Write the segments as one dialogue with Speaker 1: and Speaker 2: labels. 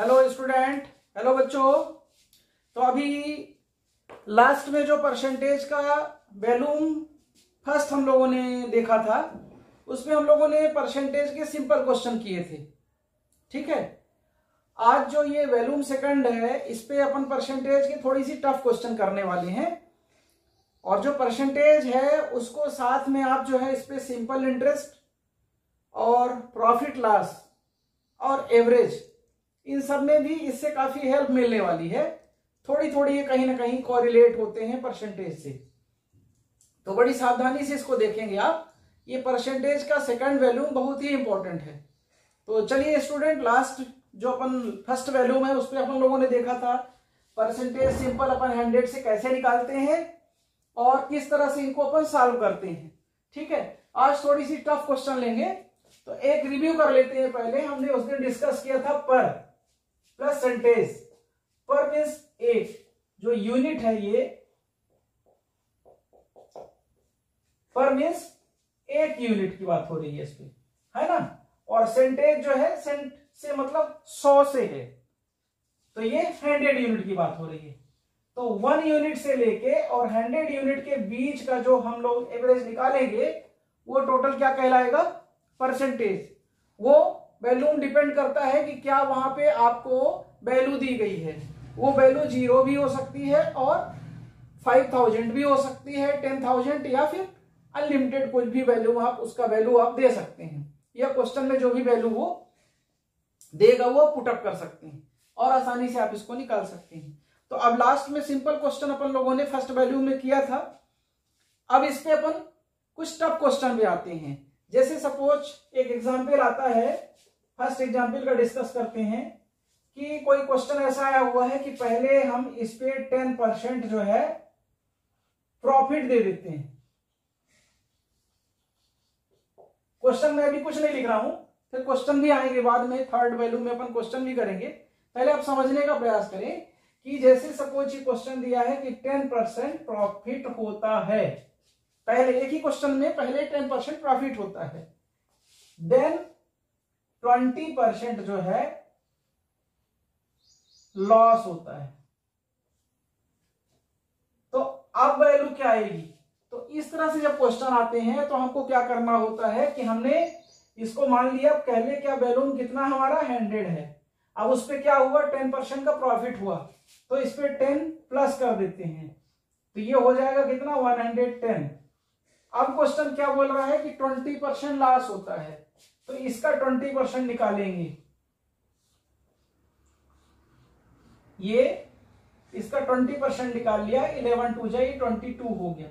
Speaker 1: Hello student hello बच्चों. तो अभी लास्ट में जो परसेंटेज का वैल्यूम फ़र्स्ट हम लोगों ने देखा था, उसमें हम लोगों ने परसेंटेज के सिंपल क्वेश्चन किए थे। ठीक है? आज जो ये वैल्यूम सेकंड है, इस पे अपन परसेंटेज के थोड़ी सी टफ क्वेश्चन करने वाले हैं। और जो परसेंटेज है, उसको साथ में आप जो है इस पे सिंपल इंटरेस्ट और प्रॉफिट लॉस और एवरेज इन सब में भी इससे काफ़ी हेल्प मिलने वाली है। थोड़ी थोड़ी ये कहीं ना कहीं कोरिलेट होते हैं परसेंटेज से। तो बड़ी सावधानी से इसको देखेंगे आप। ये परसेंटेज का सेकंड वैल्यू बहुत ही इंपॉर्टेंट है। तो चलिए स्टूडेंट लास्ट जो अपन फ़र्स्ट वैल्यूम है उस पर अपन लोगों ने देखा था परसेंटेज सिंपल अपन हंड्रेड से कैसे निकालते हैं और किस तरह से इनको अपन सॉल्व करते हैं। ठीक है? आज थोड़ी सी टफ क्वेश्चन लेंगे। तो एक रिव्यू कर लेते हैं पहले। हमने उस दिन डिस्कस किया था पर। प्लस पर मीन्स एक जो यूनिट है ये, पर मीन्स एक यूनिट की बात हो रही है इसमें, है ना? और सेंटेज जो है, सेंट से मतलब सौ से है। तो ये हंड्रेड यूनिट की बात हो रही है। तो वन यूनिट से लेके और हंड्रेड यूनिट के बीच का जो हम लोग एवरेज निकालेंगे, वो टोटल क्या कहलाएगा? परसेंटेज। वो वैल्यूम डिपेंड करता है कि क्या वहाँ पे आपको वैल्यू दी गई है। वो वैल्यू ज़ीरो भी हो सकती है और फाइव थाउज़ेंड भी हो सकती है, टेन थाउज़ेंड या फिर अनलिमिटेड कुछ भी वैल्यू आप, उसका वैल्यू आप दे सकते हैं। या क्वेश्चन में जो भी वैल्यू वो देगा, वो पुटअप कर सकते हैं और आसानी से आप इसको निकाल सकते हैं। तो अब लास्ट में सिंपल क्वेश्चन अपन लोगों ने फ़र्स्ट वैल्यू में किया था। अब इस पे अपन कुछ टफ क्वेश्चन भी आते हैं। जैसे सपोज़ एक एग्ज़ाम्पल आता है फ़र्स्ट एग्ज़ाम्पल का डिस्कस करते हैं कि कोई क्वेश्चन ऐसा आया हुआ है कि पहले हम इस पे टेन परसेंट जो है प्रॉफिट दे देते हैं। क्वेश्चन में अभी कुछ नहीं लिख रहा हूँ, फिर क्वेश्चन भी आएँगे बाद में थर्ड वैल्यू में अपन क्वेश्चन भी करेंगे। पहले आप समझने का प्रयास करें कि जैसे सपोज़ ये क्वेश्चन दिया है कि टेन परसेंट प्रॉफिट होता है। पहले एक ही क्वेश्चन में पहले टेन परसेंट प्रॉफिट होता है। देन ट्वेंटी परसेंट जो है लॉस होता है। तो अब वैल्यू क्या आएगी? तो इस तरह से जब क्वेश्चन आते हैं तो हमको क्या करना होता है कि हमने इसको मान लिया पहले क्या वैल्यूम कितना हमारा हंड्रेड है? अब उस पर क्या हुआ? टेन परसेंट का प्रॉफिट हुआ। तो इस पर टेन प्लस कर देते हैं। तो ये हो जाएगा कितना? वन हंड्रेड टेन अब क्वेश्चन क्या बोल रहा है कि ट्वेंटी परसेंट लॉस होता है। तो इसका ट्वेंटी परसेंट निकालेंगे। ये, इसका ट्वेंटी परसेंट निकाल लिया, इलेवन टू जाए, ट्वेंटी टू हो गया।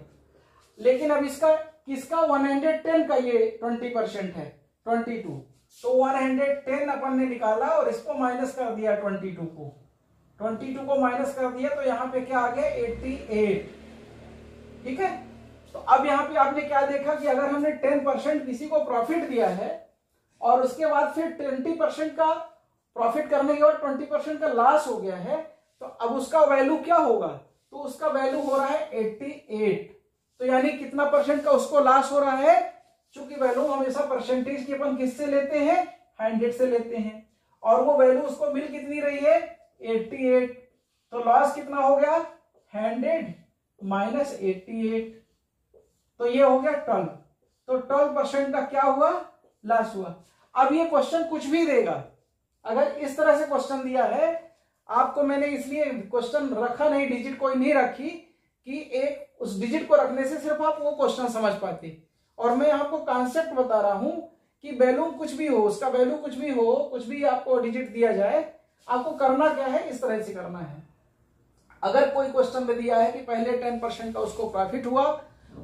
Speaker 1: लेकिन अब इसका, किसका वन हंड्रेड टेन का ये ट्वेंटी परसेंट है, ट्वेंटी टू। तो वन हंड्रेड टेन अपन ने निकाला और इसको माइनस कर दिया ट्वेंटी टू को। ट्वेंटी टू को माइनस कर दिया तो यहाँ पे क्या आ गया एट्टी एट। ठीक है? तो अब यहाँ पे आपने क्या देखा कि अगर हमने टेन परसेंट किसी को प्रॉफिट दिया है और उसके बाद फिर ट्वेंटी परसेंट का प्रॉफिट करने के बाद ट्वेंटी परसेंट का लॉस हो गया है तो अब उसका वैल्यू क्या होगा? तो उसका वैल्यू हो रहा है एट्टी एट तो यानी कितना परसेंट का उसको लॉस हो रहा है? चूँकि वैल्यू हमेशा परसेंटेज की अपन किससे लेते हैं? हंड्रेड से लेते हैं। और वो वैल्यू उसको मिल कितनी रही है? एट्टी एट तो लॉस कितना हो गया? हंड्रेड माइनस एट्टी एट तो ये हो गया ट्वेल्व तो ट्वेल्व परसेंट का क्या हुआ? लॉस हुआ अब ये क्वेश्चन कुछ भी देगा। अगर इस तरह से क्वेश्चन दिया है, आपको मैंने इसलिए क्वेश्चन रखा नहीं डिजिट कोई नहीं रखी कि एक उस डिजिट को रखने से सिर्फ़ आप वो क्वेश्चन समझ पाते। और मैं आपको कॉन्सेप्ट बता रहा हूँ कि वैल्यू कुछ भी हो, उसका वैल्यू कुछ भी हो, कुछ भी आपको डिजिट दिया जाए, आपको करना क्या है? इस तरह से करना है। अगर कोई क्वेश्चन में दिया है कि पहले टेन परसेंट का उसको प्रॉफिट हुआ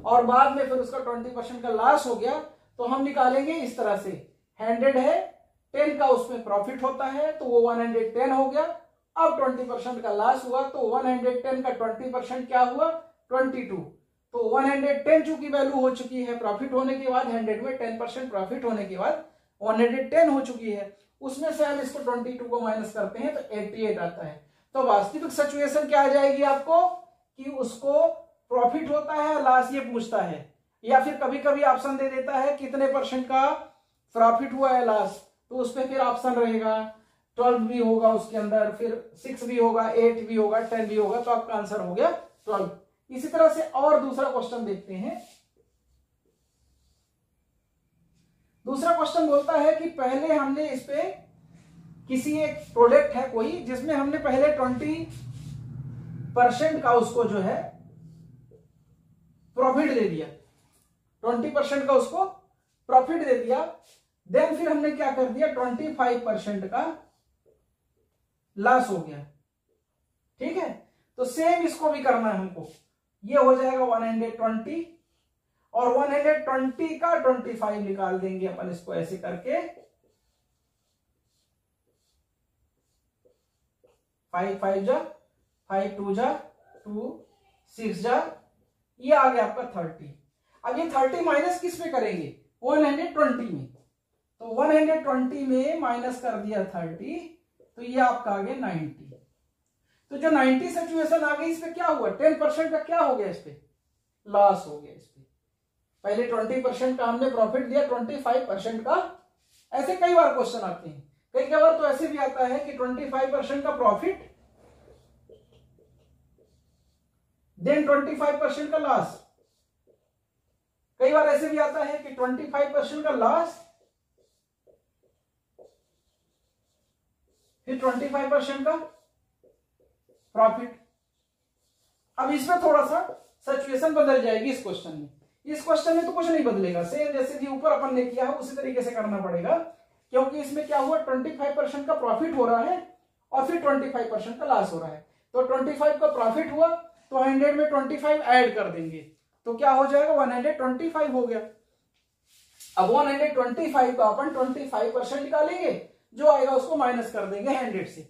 Speaker 1: और बाद में फिर उसका ट्वेंटी परसेंट का लॉस हो गया तो हम निकालेंगे इस तरह से। हंड्रेड है टेन का उसमें प्रॉफिट होता है तो वो वन हंड्रेड टेन हो गया। अब ट्वेंटी परसेंट का लॉस हुआ तो वन हंड्रेड टेन का ट्वेंटी परसेंट क्या हुआ? ट्वेंटी टू तो वन हंड्रेड टेन चूँकि वैल्यू हो चुकी है प्रॉफिट होने के बाद हंड्रेड में टेन परसेंट प्रॉफिट होने के बाद वन हंड्रेड टेन हो चुकी है। उसमें से हम इसको ट्वेंटी टू को माइनस करते हैं तो एट्टी एट आता है। तो वास्तविक सिचुएशन क्या आ जाएगी आपको? कि उसको प्रॉफिट होता है लॉस ये पूछता है। या फिर कभी कभी ऑप्शन दे देता है कितने परसेंट का प्रॉफिट हुआ है लॉस तो उस पर फिर ऑप्शन रहेगा। ट्वेल्व भी होगा उसके अंदर, फिर सिक्स भी होगा एट भी होगा टेन भी होगा तो आपका आंसर हो गया ट्वेल्व इसी तरह से और दूसरा क्वेश्चन देखते हैं। दूसरा क्वेश्चन बोलता है कि पहले हमने इस पे किसी एक प्रोडक्ट है कोई, जिसमें हमने पहले ट्वेंटी परसेंट का उसको जो है प्रॉफिट दे दिया। ट्वेंटी परसेंट का उसको प्रॉफिट दे दिया। देन फिर हमने क्या कर दिया? ट्वेंटी फाइव परसेंट का लॉस हो गया। ठीक है? तो सेम इसको भी करना है हमको। ये हो जाएगा वन हंड्रेड ट्वेंटी और वन हंड्रेड ट्वेंटी का ट्वेंटी फाइव निकाल देंगे अपन इसको ऐसे करके। फाइव फाइव जा फाइव टू जा टू सिक्स जा, ये आ गया आपका थर्टी अब ये थर्टी माइनस किसमें करेंगे? वन हंड्रेड ट्वेंटी में। तो वन हंड्रेड ट्वेंटी में माइनस कर दिया थर्टी तो ये आपका आ गया नाइनटी तो जो नाइनटी सिचुएशन आ गई, इस पे क्या हुआ? टेन परसेंट का क्या हो गया इस पे? लॉस हो गया इस पे। पहले ट्वेंटी परसेंट का हमने प्रॉफिट दिया ट्वेंटी फाइव परसेंट का। ऐसे कई बार क्वेश्चन आते हैं। कई कई बार तो ऐसे भी आता है कि ट्वेंटी फाइव परसेंट का profit, then twenty five percent का लॉस। कई बार ऐसे भी आता है कि ट्वेंटी फाइव परसेंट का लॉस फिर ट्वेंटी फाइव परसेंट का प्रॉफिट अब इसमें थोड़ा सा सिचुएशन बदल जाएगी इस क्वेश्चन में। इस क्वेश्चन में तो कुछ नहीं बदलेगा। सेम जैसे भी ऊपर अपन ने किया है उसी तरीके से करना पड़ेगा। क्योंकि इसमें क्या हुआ? 25 परसेंट का प्रॉफिट हो रहा है और फिर 25 परसेंट का लॉस हो रहा है। तो 25 का प्रॉफिट हुआ तो 100 में 25 ऐड कर देंगे। तो क्या हो जाएगा? 125 हो गया। अब 125 का अपन 25 परसेंट निकालेंगे, जो आएगा उसको माइनस कर देंगे हंड्रेड से।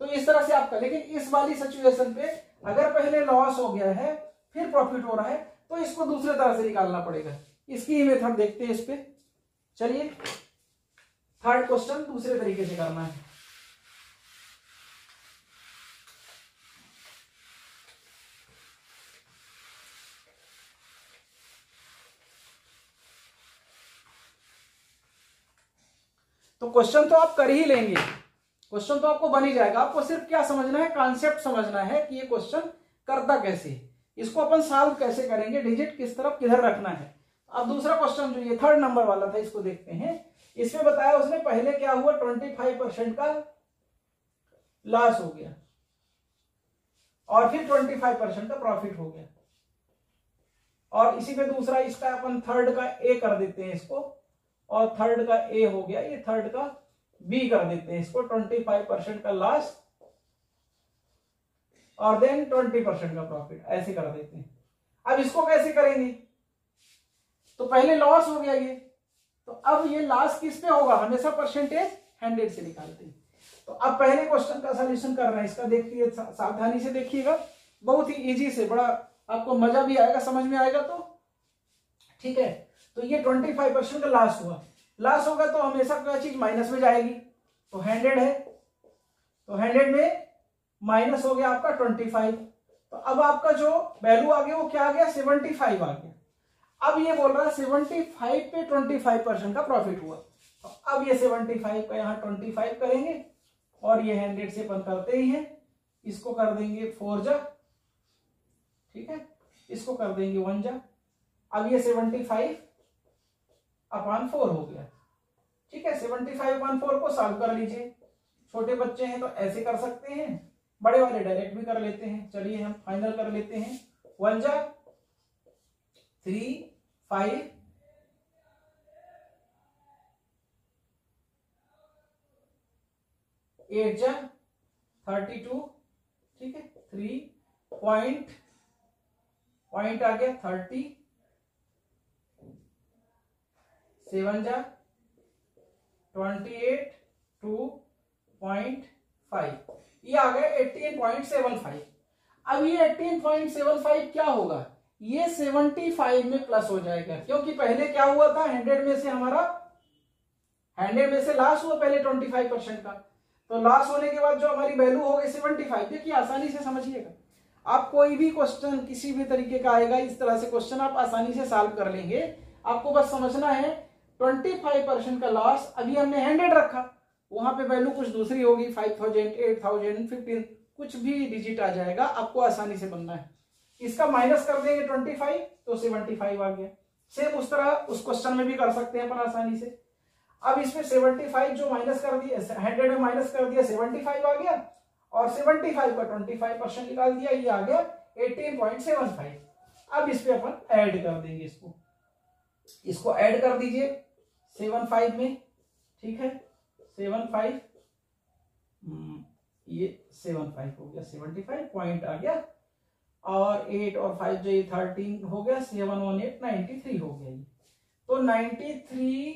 Speaker 1: तो इस तरह से आपका, लेकिन इस वाली सिचुएशन पे अगर पहले लॉस हो गया है, फिर प्रॉफिट हो रहा है तो इसको दूसरे तरह से निकालना पड़ेगा। इसकी ही मेथड देखते हैं इस पे। चलिए। थर्ड क्वेश्चन दूसरे तरीके से करना है। तो क्वेश्चन तो आप कर ही लेंगे। क्वेश्चन तो आपको बन ही जाएगा। आपको सिर्फ़ क्या समझना है? कॉन्सेप्ट समझना है कि ये क्वेश्चन करता कैसे इसको अपन सॉल्व कैसे करेंगे? डिजिट किस तरफ़ किधर रखना है? अब दूसरा क्वेश्चन जो ये थर्ड नंबर वाला था, इसको देखते हैं। इसमें बताया उसने पहले क्या हुआ? ट्वेंटी फाइव परसेंट का लॉस हो गया। और फिर ट्वेंटी फाइव परसेंट का प्रॉफिट हो गया। और इसी में दूसरा, इसका अपन थर्ड का ए कर देते हैं इसको। और थर्ड का ए हो गया, ये थर्ड का बी कर देते हैं इसको ट्वेंटी फाइव परसेंट का लॉस और देन ट्वेंटी परसेंट का प्रॉफिट ऐसे कर देते हैं। अब इसको कैसे करेंगे? तो पहले लॉस हो गया ये। तो अब ये लॉस किस पे होगा? हमेशा परसेंटेज हंड्रेड से निकालते हैं। तो अब पहले क्वेश्चन का सोल्यूशन कर रहे हैं, इसका देखिए सावधानी से देखिएगा। बहुत ही इजी से, बड़ा आपको मज़ा भी आएगा, समझ में आएगा तो। ठीक है? तो ये ट्वेंटी फाइव परसेंट का लॉस हुआ। लॉस होगा तो हमेशा क्या चीज़ माइनस में जाएगी। तो हंड्रेड है। तो हंड्रेड में माइनस हो गया आपका ट्वेंटी फाइव तो अब आपका जो वैल्यू आ गया, वो क्या आ गया? सेवेंटी फाइव आ गया। अब ये बोल रहा है सेवेंटी फाइव पे ट्वेंटी फाइव परसेंट का प्रॉफिट हुआ। तो अब ये सेवेंटी फाइव का यहाँ ट्वेंटी फाइव करेंगे और ये हंड्रेड से अपन करते ही हैं। इसको कर देंगे फोर जा। ठीक है? इसको कर देंगे वन जा। अब ये सेवेंटी फाइव अपॉन फोर हो गया। ठीक है सेवेंटी फाइव अपॉन फोर को सॉल्व कर लीजिए। छोटे बच्चे हैं तो ऐसे कर सकते हैं। बड़े वाले डायरेक्ट भी कर लेते हैं। चलिए हम फाइनल कर लेते हैं। वन जा थ्री फाइव एट जा थर्टी टू ठीक है थ्री पॉइंट पॉइंट आ गया थर्टी सेवन जा twenty eight two point five. ये आ गया एटीन पॉइंट सेवन फाइव। अब ये एटीन पॉइंट सेवन फाइव क्या होगा? ये सेवनटी फाइव में प्लस हो जाएगा। क्योंकि पहले क्या हुआ था? हंड्रेड में से हमारा, हंड्रेड में से लास्ट हुआ पहले ट्वेंटी फाइव परसेंट का। तो लास्ट होने के बाद जो हमारी वैल्यू हो गई सेवेंटी फाइव। देखिए, आसानी से समझिएगा। आप कोई भी क्वेश्चन किसी भी तरीके का आएगा, इस तरह से क्वेश्चन आप आसानी से सॉल्व कर लेंगे। आपको बस समझना है ट्वेंटी फाइव परसेंट का लॉस अभी हमने हंड्रेड रखा। वहाँ पे वैल्यू कुछ दूसरी होगी five thousand eight thousand fifteen कुछ भी डिजिट आ जाएगा, आपको आसानी से बनना है। इसका माइनस कर देंगे ट्वेंटी फाइव तो सेवेंटी फाइव आ गया। सेम उस तरह, उस क्वेश्चन में भी कर सकते हैं अपन आसानी से। अब इसमें सेवेंटी फाइव जो माइनस कर दिया हंड्रेड में माइनस कर दिया सेवेंटी फाइव आ गया। और सेवेंटी फाइव का ट्वेंटी फाइव परसेंट निकाल दिया, ये आ गया एटीन पॉइंट सेवन फाइव अब इस पे अपन ऐड कर देंगे इसको। इसको ऐड कर दीजिए। सेवन फाइव में ठीक है? सेवन फाइव हम्म, ये सेवन फाइव हो गया सेवेंटी फाइव पॉइंट आ गया। और एट और फाइव जो ये थर्टीन हो गया seven one eight ninety three हो गया ये। तो ninety three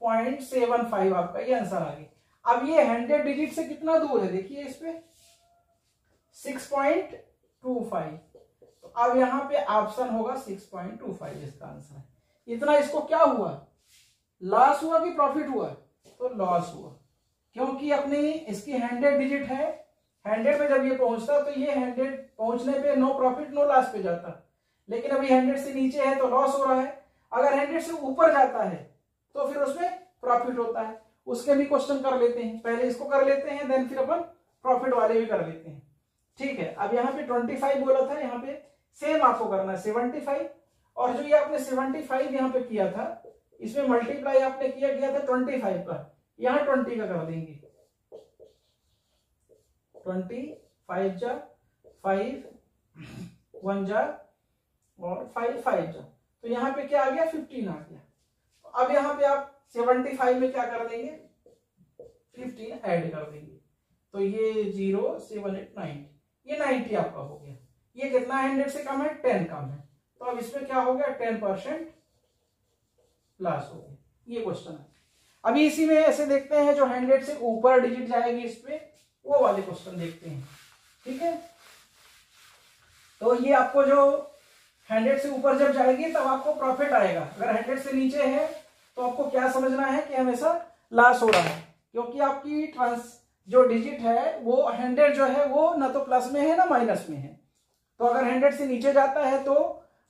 Speaker 1: point seven five आपका ये आंसर आ गया। अब ये हंड्रेड डिजिट से कितना दूर है? देखिए इस पे। सिक्स पॉइंट टू फाइव तो अब यहाँ पे ऑप्शन होगा सिक्स पॉइंट टू फाइव इसका आंसर है इतना इसको क्या हुआ? लॉस हुआ कि प्रॉफिट हुआ? तो लॉस हुआ। क्योंकि अपनी इसकी हंड्रेड डिजिट है हंड्रेड में जब ये पहुँचता तो ये हंड्रेड पहुँचने पे नो प्रॉफिट नो लॉस पे जाता। लेकिन अभी हंड्रेड से नीचे है तो लॉस हो रहा है। अगर हंड्रेड से ऊपर जाता है तो फिर उसमें प्रॉफिट होता है। उसके भी क्वेश्चन कर लेते हैं। पहले इसको कर लेते हैं देन फिर अपन प्रॉफिट वाले भी कर लेते हैं। ठीक है, अब यहाँ पे ट्वेंटी फाइव बोला था, यहाँ पे सेम आपको करना है सेवेंटी और जो ये आपने सेवेंटी फाइव यहाँ पे किया था इसमें मल्टीप्लाई आपने किया गया था ट्वेंटी फाइव का। यहाँ ट्वेंटी का कर देंगे। ट्वेंटी फाइव जा फाइव वन जा और फाइव फाइव जा। तो यहाँ पे क्या आ गया? फिफ्टीन आ गया। तो अब यहाँ पे आप सेवेंटी फाइव में क्या कर देंगे? फिफ्टीन ऐड कर देंगे। तो ये ज़ीरो सेवन एट नाइन ये नाइनटी आपका हो गया। ये कितना हंड्रेड से कम है? टेन कम है। तो अब इसमें क्या हो गया? टेन परसेंट प्लस हो ये क्वेश्चन है। अभी इसी में ऐसे देखते हैं जो हंड्रेड से ऊपर डिजिट जाएगी इस पे, वो वाले क्वेश्चन देखते हैं। ठीक है? तो ये आपको जो हंड्रेड से ऊपर जब जाएगी, तब आपको प्रॉफिट आएगा। अगर हंड्रेड से नीचे है तो आपको क्या समझना है कि हमेशा लॉस हो रहा है। क्योंकि आपकी ट्रांस जो डिजिट है, वो हंड्रेड जो है, वो ना तो प्लस में है, ना माइनस में है। तो अगर हंड्रेड से नीचे जाता है तो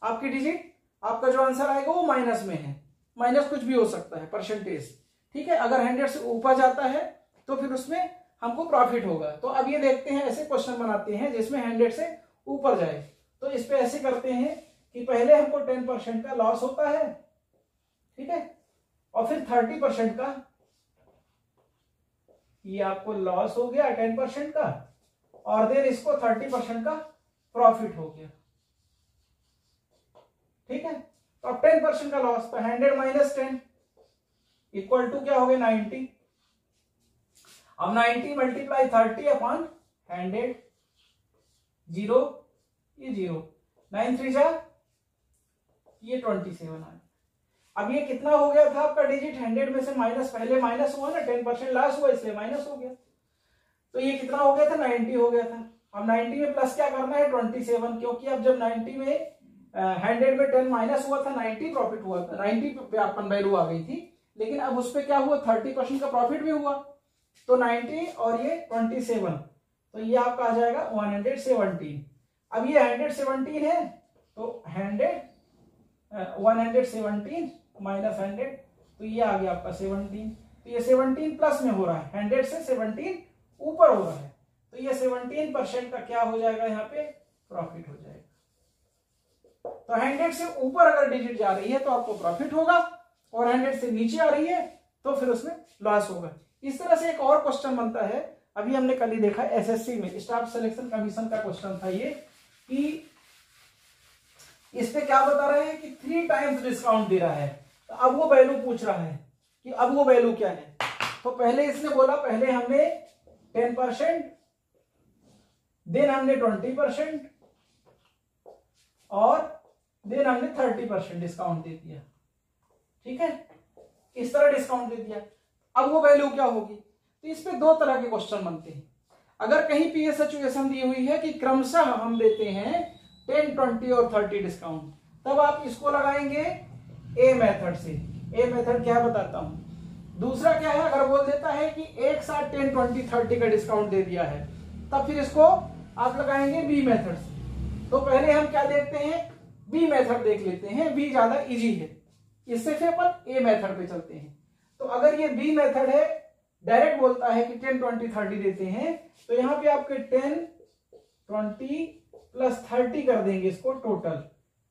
Speaker 1: आपकी डिजिट आपका जो आंसर आएगा, वो माइनस में है। माइनस कुछ भी हो सकता है परसेंटेज ठीक है? अगर हंड्रेड से ऊपर जाता है तो फिर उसमें हमको प्रॉफिट होगा। तो अब ये देखते हैं, ऐसे क्वेश्चन बनाते हैं, जिसमें हंड्रेड से ऊपर जाए। तो इस पे ऐसे करते हैं कि पहले हमको टेन परसेंट का लॉस होता है, ठीक है? और फिर थर्टी परसेंट का ये आपको लॉस हो गया टेन परसेंट का, और देन इसको थर्टी परसेंट का प्रॉफिट हो गया। ठीक है? अब टेन परसेंट का लॉस तो hundred minus ten equal to क्या हो गया नाइनटी अब ninety multiply thirty upon hundred zero ये ज़ीरो नाइन थ्री जा, ये ट्वेंटी सेवन आ अब ये कितना हो गया था? आपका डिजिट हंड्रेड में से माइनस पहले माइनस हुआ ना टेन परसेंट लॉस हुआ, इसलिए माइनस हो गया। तो ये कितना हो गया था? नाइनटी हो गया था। अब नाइनटी में प्लस क्या करना है? ट्वेंटी सेवन क्योंकि अब जब नाइनटी में हंड्रेड में टेन माइनस हुआ था नाइनटी प्रॉफिट हुआ था। नाइनटी अपन वैल्यू आ गई थी। लेकिन अब उस पर क्या हुआ? थर्टी परसेंट का प्रॉफिट भी हुआ। तो नाइनटी और ये ट्वेंटी सेवन तो ये आपका आ जाएगा वन हंड्रेड सेवनटीन अब ये हंड्रेड सेवनटीन है तो hundred one hundred seventeen minus hundred तो ये आ गया आपका सेवनटीन तो ये सेवनटीन प्लस में हो रहा है। हंड्रेड से सेवनटीन ऊपर हो रहा है। तो ये सेवनटीन परसेंट का क्या हो जाएगा यहाँ पे? प्रॉफिट हो जाएगा। तो हंड्रेड से ऊपर अगर डिजिट जा रही है तो आपको प्रॉफिट होगा और हंड्रेड से नीचे आ रही है तो फिर उसमें लॉस होगा। इस तरह से एक और क्वेश्चन बनता है। अभी हमने कल ही देखा एसएससी में स्टाफ सिलेक्शन कमीशन का क्वेश्चन था ये कि इस पे क्या बता रहे हैं कि थ्री टाइम्स डिस्काउंट दे रहा है। तो अब वो वैल्यू पूछ रहा है कि अब वो वैल्यू क्या है? तो पहले इसने बोला, पहले हमने टेन परसेंट देन हमने ट्वेंटी परसेंट और देन हमने थर्टी परसेंट डिस्काउंट दे दिया। ठीक है? इस तरह डिस्काउंट दे दिया। अब वो वैल्यू क्या होगी? तो इस पे दो तरह के क्वेश्चन बनते हैं। अगर कहीं पी सिचुएशन दी हुई है कि क्रमशः हम देते हैं टेन, ट्वेंटी और थर्टी डिस्काउंट, तब आप इसको लगाएँगे ए मेथड से। ए मेथड क्या बताता हूँ? दूसरा क्या है? अगर बोल देता है कि एक साथ टेन, ट्वेंटी, थर्टी का डिस्काउंट दे दिया है, तब फिर इसको आप लगाएँगे बी मेथड से। तो पहले हम क्या देखते हैं? बी मेथड देख लेते हैं बी ज़्यादा इजी है। इससे फिर अपन ए मेथड पे चलते हैं। तो अगर ये बी मेथड है डायरेक्ट बोलता है कि टेन ट्वेंटी थर्टी देते हैं तो यहाँ पे आपके टेन ट्वेंटी प्लस थर्टी कर देंगे इसको total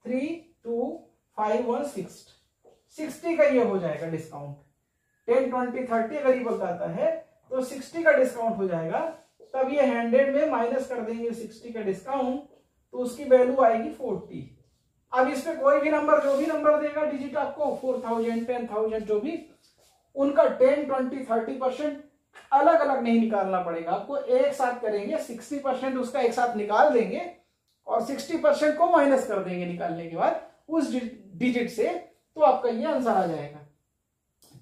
Speaker 1: three two five one six sixty का ये हो जाएगा डिस्काउंट टेन ट्वेंटी थर्टी अगर ये बताता है तो सिक्सटी का डिस्काउंट हो जाएगा। तब ये हंड्रेड में माइनस कर देंगे सिक्सटी का डिस्काउंट तो उसकी वैल्यू आएगी फोर्टी अब इसमें कोई भी नंबर जो भी नंबर देगा डिजिट आपको फोर थाउज़ेंड टेन थाउज़ेंड जो भी, उनका टेन ट्वेंटी थर्टी परसेंट अलग अलग नहीं निकालना पड़ेगा। आपको एक साथ करेंगे सिक्सटी परसेंट उसका एक साथ निकाल देंगे और सिक्सटी परसेंट को माइनस कर देंगे निकालने के बाद उस डिजिट से तो आपका ये आंसर आ जाएगा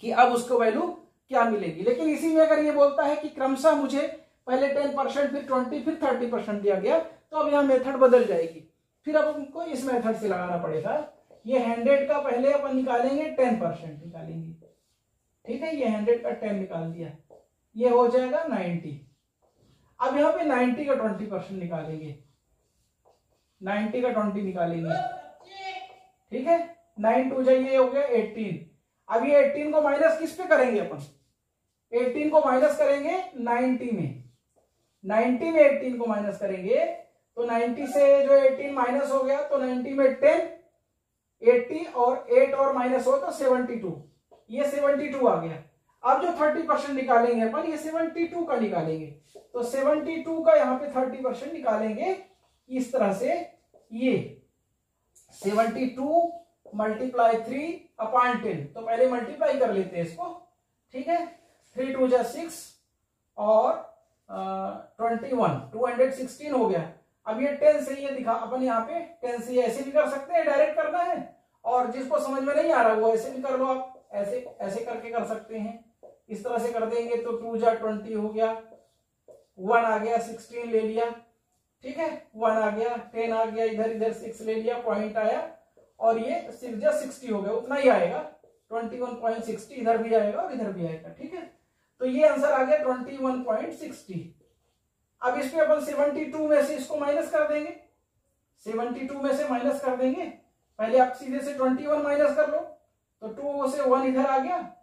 Speaker 1: कि अब उसको वैल्यू क्या मिलेगी। लेकिन इसी में अगर ये बोलता है कि क्रमशः मुझे पहले टेन परसेंट फिर ट्वेंटी फिर थर्टी परसेंट दिया गया तो अब यहाँ मेथड बदल जाएगी। फिर अब हमको इस मेथड से लगाना पड़ेगा। ये हंड्रेड का पहले अपन निकालेंगे टेन परसेंट निकालेंगे। ठीक है, ये हंड्रेड का टेन निकाल दिया। ये हो जाएगा नाइन्टी अब यहाँ पे नाइन्टी का ट्वेंटी परसेंट निकालेंगे। नाइन्टी का ट्वेंटी निकालेंगे। ठीक है नाइन टू जाइए हो गया एटीन अब ये एटीन को माइनस किस पे करेंगे अपन? एटीन को माइनस करेंगे नाइन्टी में। नाइन्टी में एटीन को माइनस करेंगे तो 90 से जो 18 माइनस हो गया तो 90 में 10 80 और 8 और माइनस हो तो 72 ये 72 आ गया। अब जो 30 परसेंट निकालेंगे अपन, ये 72 का निकालेंगे। तो 72 का यहाँ पे 30 परसेंट निकालेंगे, इस तरह से ये। 72 two multiply three upon ten तो पहले मल्टीप्लाई कर लेते हैं इसको, ठीक है? थ्री टू जा सिक्स और twenty one, two hundred sixteen हो गया। अब ये टेन से ये दिखा, अपन यहाँ पे टेन से ऐसे भी कर सकते हैं डायरेक्ट करना है। और जिसको समझ में नहीं आ रहा, वो ऐसे भी कर लो आप, ऐसे ऐसे करके कर सकते हैं। इस तरह से कर देंगे तो टू जा ट्वेंटी हो गया। वन आ गया सिक्सटीन ले लिया। ठीक है? वन आ गया टेन आ गया, इधर इधर सिक्स ले लिया पॉइंट आया। और ये सिक्स जा सिक्सटी हो गया, उतना ही आएगा। ट्वेंटी वन पॉइंट सिक्सटी इधर भी आएगा और इधर भी आएगा। ठीक है? तो ये आंसर आ गया ट्वेंटी वन पॉइंट सिक्सटी अब इसमें अपन 72 में से इसको माइनस कर देंगे। 72 में से माइनस कर देंगे। पहले आप सीधे से 21 माइनस कर लो। तो टू से वन इधर आ गया।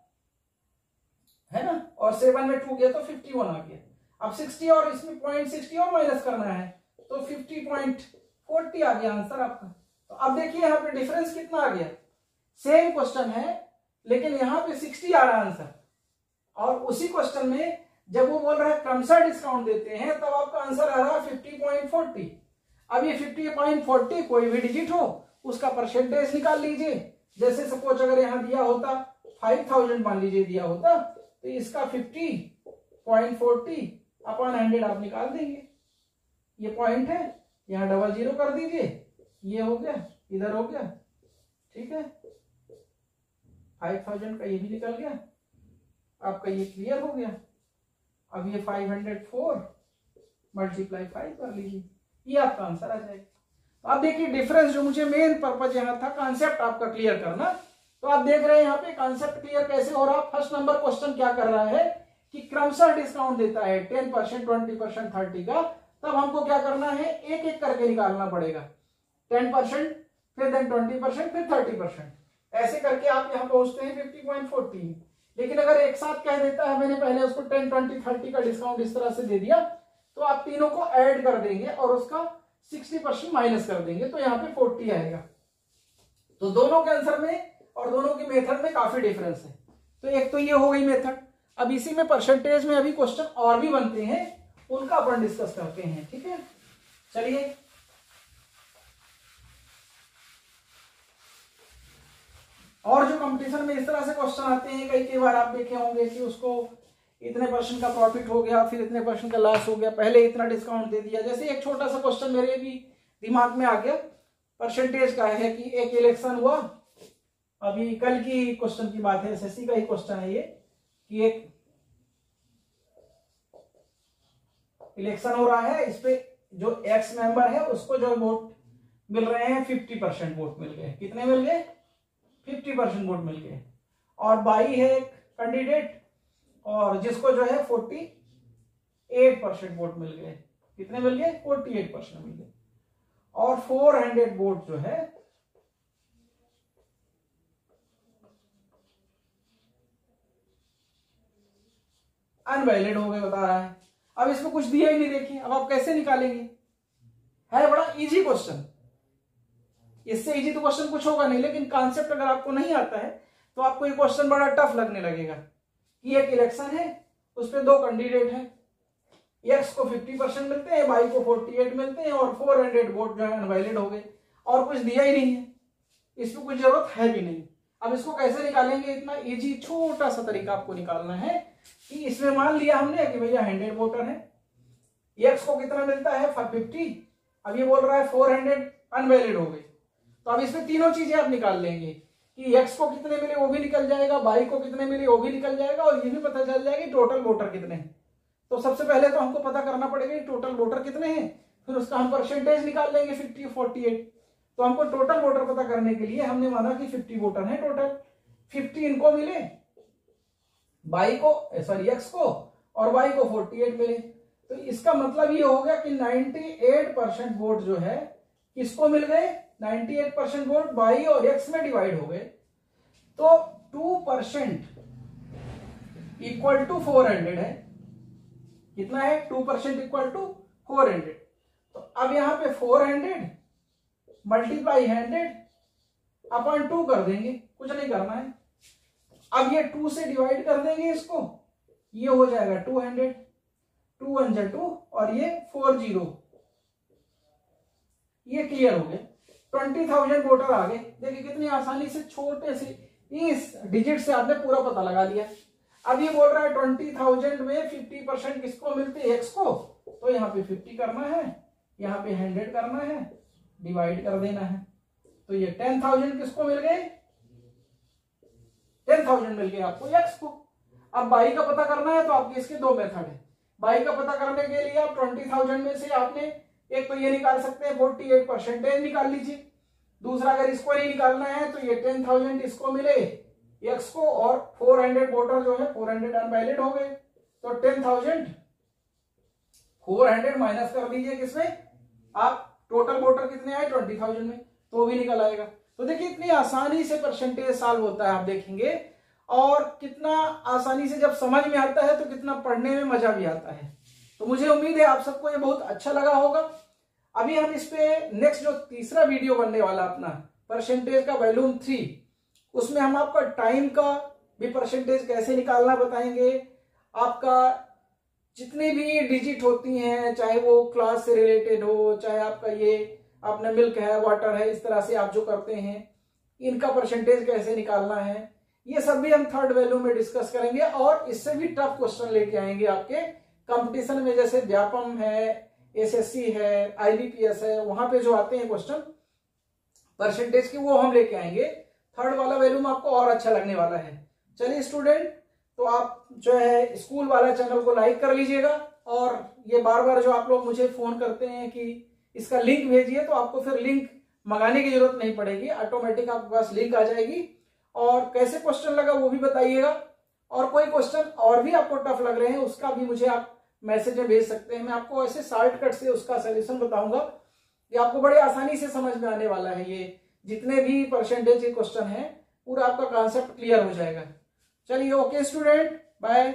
Speaker 1: है ना? और सेवन में टू गया तो 51 आ गया। अब 60 और इसमें पॉइंट सिक्सटी और माइनस करना है। तो 50 पॉइंट फोर्टी आ गया आंसर आपका। तो अब देखिए यहाँ पे डिफरेंस कितना आ गया। सेम क्वेश्चन है, लेकिन यहाँ पे 60 आ रहा आंसर और उसी क्वेश्चन में जब वो बोल रहा है क्रमशः डिस्काउंट देते हैं, तब आपका आंसर आ रहा है फिफ्टी पॉइंट फोर्टी अब ये फिफ्टी पॉइंट फोर्टी कोई भी डिजिट हो, उसका परसेंटेज निकाल लीजिए। जैसे सपोज़ अगर यहाँ दिया होता फाइव थाउज़ेंड मान लीजिए दिया होता तो इसका fifty point forty upon hundred आप निकाल देंगे। ये पॉइंट है, यहाँ डबल ज़ीरो कर दीजिए। ये हो गया, इधर हो गया, ठीक है? फाइव थाउज़ेंड का ये भी निकल गया। आपका ये क्लियर हो गया। अब ये 504 मल्टीप्लाई फाइव कर लीजिए। ये आपका आंसर आ जाएगा। तो आप देखिए डिफरेंस जो मुझे मेन पर्पज यहाँ था कॉन्सेप्ट आपका क्लियर करना। तो आप देख रहे हैं यहाँ पे कॉन्सेप्ट क्लियर कैसे हो रहा फ़र्स्ट नंबर क्वेश्चन क्या कर रहा है? कि क्रमशः डिस्काउंट देता है ten percent twenty percent thirty का। तब हमको क्या करना है? एक एक करके निकालना पड़ेगा। टेन परसेंट फिर देन ट्वेंटी परसेंट फिर थर्टी परसेंट ऐसे करके आप यहाँ पहुँचते हैं फिफ्टी पॉइंट फोर्टी लेकिन अगर एक साथ कह देता है, मैंने पहले उसको टेन ट्वेंटी थर्टी का डिस्काउंट इस तरह से दे दिया तो आप तीनों को ऐड कर देंगे और उसका सिक्सटी परसेंट माइनस कर देंगे तो यहाँ पे फोर्टी आएगा। तो दोनों के आंसर में और दोनों की मेथड में काफ़ी डिफरेंस है। तो एक तो ये हो गई मेथड अब इसी में परसेंटेज में अभी क्वेश्चन और भी बनते हैं, उनका अपन डिस्कस करते हैं, ठीक है? चलिए और जो कंपटीशन में इस तरह से क्वेश्चन आते हैं, कई कई बार आप देखे होंगे कि उसको इतने परसेंट का प्रॉफिट हो गया, फिर इतने परसेंट का लॉस हो गया, पहले इतना डिस्काउंट दे दिया। जैसे एक छोटा सा क्वेश्चन मेरे भी दिमाग में आ गया। परसेंटेज का है कि एक इलेक्शन हुआ। अभी कल की क्वेश्चन की बात है एसएससी का ही क्वेश्चन है ये, कि एक इलेक्शन हो रहा है, इस पे जो एक्स मेंबर है, उसको जो वोट मिल रहे हैं फिफ्टी परसेंट वोट मिल गए। कितने मिल गए? फिफ्टी परसेंट वोट मिल गए और बाई है एक कैंडिडेट और जिसको जो है फोर्टी एट परसेंट वोट मिल गए कितने मिल गए? फोर्टी एट परसेंट मिल गए। और फोर हंड्रेड वोट जो है अनवैलिड हो गए, बता रहा है। अब इसमें कुछ दिया ही नहीं, देखिए। अब आप कैसे निकालेंगे? है बड़ा इजी क्वेश्चन इससे इजी तो क्वेश्चन कुछ होगा नहीं, लेकिन कॉन्सेप्ट अगर आपको नहीं आता है तो आपको ये क्वेश्चन बड़ा टफ लगने लगेगा कि एक इलेक्शन है, उस पर दो कैंडिडेट हैं। एक्स को 50 परसेंट मिलते हैं वाई को 48 मिलते हैं, और 400 वोट जो है अनवैलिड हो गए, और कुछ दिया ही नहीं है। इसमें कुछ ज़रूरत है भी नहीं। अब इसको कैसे निकालेंगे? इतना इजी छोटा सा तरीका आपको निकालना है कि इसमें मान लिया हमने कि भैया हंड्रेड वोटर है। एक्स को कितना मिलता है? फिफ्टी अब ये बोल रहा है फोर हंड्रेड अनवैलिड हो गई तो अब इसमें तीनों चीज़ें आप निकाल लेंगे कि एक्स को कितने मिले वो भी निकल जाएगा वाई को कितने मिले वो भी निकल जाएगा, और ये भी पता चल जाएगा टोटल वोटर कितने तो सबसे पहले तो हमको पता करना पड़ेगा कि टोटल वोटर कितने हैं, फिर उसका हम परसेंटेज निकाल लेंगे फिफ्टी फोर्टी एट तो हमको टोटल वोटर पता करने के लिए हमने माना कि फिफ्टी वोटर है टोटल फिफ्टी इनको मिले बाई को सॉरी एक्स को, और वाई को फोर्टी एट मिले। तो इसका मतलब ये हो गया कि नाइनटी एट परसेंट वोट जो है, किसको मिल गए? 98 परसेंट वोट बाई और एक्स में डिवाइड हो गए। तो two percent equal to four hundred है। कितना है? Two percent equal to four hundred. तो अब यहाँ पे 400 मल्टीप्लाई हंड्रेड अपन टू कर देंगे। कुछ नहीं करना है। अब ये टू से डिवाइड कर देंगे इसको। ये हो जाएगा two hundred, two one two और ये फोर ज़ीरो। ये क्लियर हो गया। ट्वेंटी थाउज़ेंड वोटर आ गए। देखिए कितनी आसानी से छोटे से, इस डिजिट से आपने पूरा पता लगा लिया। अब ये बोल रहा है ट्वेंटी थाउज़ेंड में फिफ्टी परसेंट किसको मिलते एक्स को। तो यहाँ पे फिफ्टी करना है, यहाँ पे हंड्रेड करना है डिवाइड कर देना है। तो ये टेन थाउज़ेंड किसको मिल गए? टेन थाउज़ेंड मिल गए आपको एक्स को। अब बाई का पता करना है तो आपके इसके दो मेथड है। बाई का पता करने के लिए आप ट्वेंटी थाउज़ेंड में से आपने एक तो ये निकाल सकते हैं फोर्टी एट परसेंटेज निकाल लीजिए। दूसरा, अगर इसको नहीं निकालना है तो ये टेन थाउज़ेंड इसको मिले एक्स को, और फोर हंड्रेड वोटर जो है फोर हंड्रेड अनवैलिड हो गए। तो ten thousand four hundred minus कर दीजिए किसमें? आप टोटल वोटर कितने आए? ट्वेंटी थाउज़ेंड में तो भी निकल आएगा। तो देखिए, इतनी आसानी से परसेंटेज सॉल्व होता है, आप देखेंगे। और कितना आसानी से जब समझ में आता है तो कितना पढ़ने में मज़ा भी आता है। तो मुझे उम्मीद है आप सबको ये बहुत अच्छा लगा होगा। अभी हम इस पे नेक्स्ट जो तीसरा वीडियो बनने वाला अपना परसेंटेज का वैल्यूम थ्री उसमें हम आपका टाइम का भी परसेंटेज कैसे निकालना बताएँगे। आपका जितनी भी डिजिट होती हैं, चाहे वो क्लास से रिलेटेड हो, चाहे आपका ये आपने मिल्क है वाटर है, इस तरह से आप जो करते हैं, इनका परसेंटेज कैसे निकालना है, ये सब भी हम थर्ड वैल्यू में डिस्कस करेंगे और इससे भी टफ क्वेश्चन लेके आएँगे आपके। कंपटीशन में जैसे व्यापम है एसएससी है आईबीपीएस है, वहाँ पे जो आते हैं क्वेश्चन परसेंटेज की वो हम लेके आएँगे। थर्ड वाला वैल्यूम आपको और अच्छा लगने वाला है। चलिए स्टूडेंट तो आप जो है स्कूल वाला चैनल को लाइक कर लीजिएगा और ये बार बार जो आप लोग मुझे फ़ोन करते हैं कि इसका लिंक भेजिए तो आपको फिर लिंक मंगाने की ज़रूरत नहीं पड़ेगी। ऑटोमेटिक आपके पास लिंक आ जाएगी। और कैसे क्वेश्चन लगा वो भी बताइएगा। और कोई क्वेश्चन और भी आपको टफ लग रहे हैं, उसका भी मुझे आप मैसेज में भेज सकते हैं। मैं आपको ऐसे शॉर्टकट से उसका सोल्यूशन बताऊँगा कि आपको बड़े आसानी से समझ में आने वाला है ये। जितने भी परसेंटेज के क्वेश्चन है, पूरा आपका कॉन्सेप्ट क्लियर हो जाएगा। चलिए ओके स्टूडेंट बाय